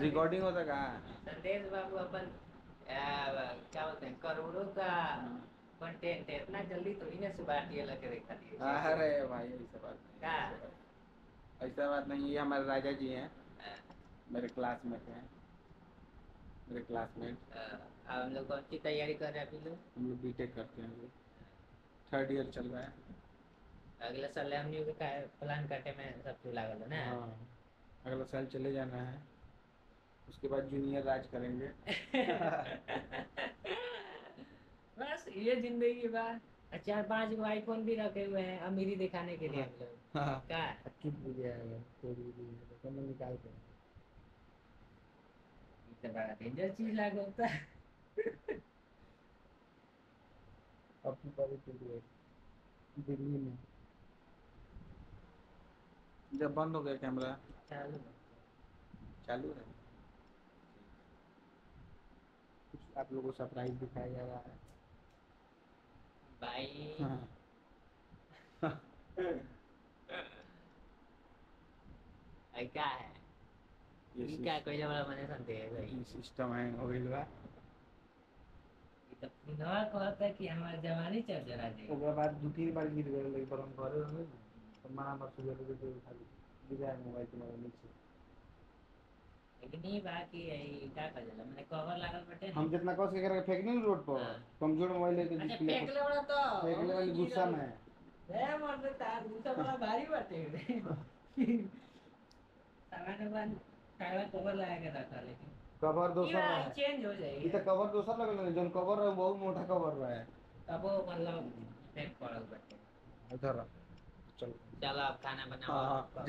Recording होता कहाँ संदेश बाबू अपन क्या बोलते हैं करोड़ों का कंटेंट है इतना जल्दी थोड़ी ना सुबह टीएल के देखा दिए अरे भाई ऐसा बात नहीं क्या? ऐसा बात नहीं ये हमारे राजा जी हैं। मेरे क्लासमेट हैं। मेरे क्लासमेट हम लोग कौन सी तैयारी कर रहे हैं अभी लोग? हम लोग बीटेक करते हैं थर्ड ईयर चल रहा है। अगले साल हम लोग का प्लान करते में सब लागल है ना? हाँ। अगला साल चले जाना है। उसके बाद जूनियर राज करेंगे। बस ये ज़िंदगी बा चार पाँच गो आईफोन भी रखे हुए हैं अमीरी दिखाने के लिए हम लोग। हाँ। क्या तो निकाल के तो बड़ा डेंजर चीज़ लागो होता है। अपनी दिल्ली में। जब बंद हो गया कैमरा चलो। चालू है। आप लोगों को सरप्राइज़ दिखाया जा रहा है। भाई। हाँ क्या है? ये क्या कोई बड़ा मने संदेह है। सिस्टम है हो गइल बा तो पुनवा कहता है कि हमारे जवानी चल जरा दे ओकरा बाद दो तीन बार गिर लेकिन पर हम घरे रहे तो मारा मत सुबह लगे तो खाली गिरा मोबाइल तुम्हारे नीचे। है कवर लागल बटे हम जितना कस के करके फेंकने रोड पर हाँ। कमज़ोर मोबाइल लेके डिस्प्ले फेंक ले बड़ा तो फेंक ले वाली गुस्सा में है। मर्द तार गुस्सा बड़ा भारी बाटे सामान बन काला कवर लगा के रखा लेकिन कवर दोसर ये है चेंज हो ये जाएगी तो कवर दोसर लगल है जोन कवर है बहुत मोटा कवर रहा है तब मतलब फेंक पड़ल बटे इधर चलो। चलो अब खाना हाँ बनाओ हाँ।